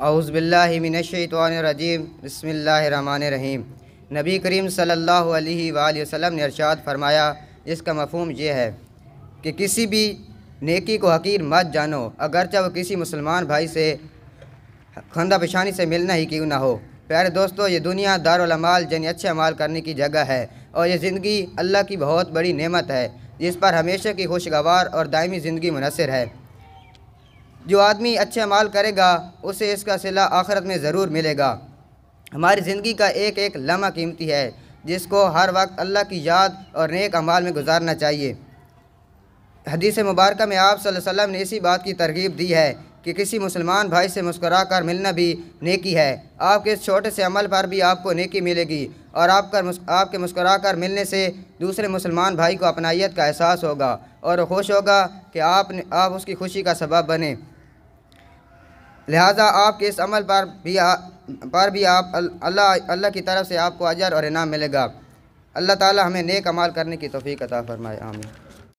अउज़बिल्लिमिनशैतवानरजीम बसमीम नबी करीम सल्लल्लाहु अलैहि वसल्लम ने अरशाद फरमाया, इसका मफहम यह है कि किसी भी नेकी को हकीर मत जानो अगरचा वो किसी मुसलमान भाई से खंदा पेशानी से मिलना ही क्यों ना हो। प्यारे दोस्तों, ये दुनिया दारमाल यानी अच्छे अमाल करने की जगह है और ये ज़िंदगी अल्लाह की बहुत बड़ी नेमत है। जिस पर हमेशा की खुशगवार और दायमी ज़िंदगी मुनसर है। जो आदमी अच्छे अमाल करेगा, उसे इसका सिला आखरत में ज़रूर मिलेगा। हमारी ज़िंदगी का एक एक लम्हा कीमती है, जिसको हर वक्त अल्लाह की याद और नेक अमाल में गुजारना चाहिए। हदीस मुबारक में आप वसल्लम ने इसी बात की तरगीब दी है कि किसी मुसलमान भाई से मुस्करा कर मिलना भी नेकी है। आपके इस छोटे से अमल पर भी आपको नेकी मिलेगी और आपका आपके मुस्करा कर मिलने से दूसरे मुसलमान भाई को अपनाइत का एहसास होगा और खुश होगा कि आप आप उसकी खुशी का सबब बने। लिहाजा आपके इस अमल पर भी आ, पर भी आप अल्लाह अल्लाह की तरफ़ से आपको अजर और इनाम मिलेगा। अल्लाह ताला हमें नेक अमाल करने की तोफ़ी अता फ़रमाए आमीन।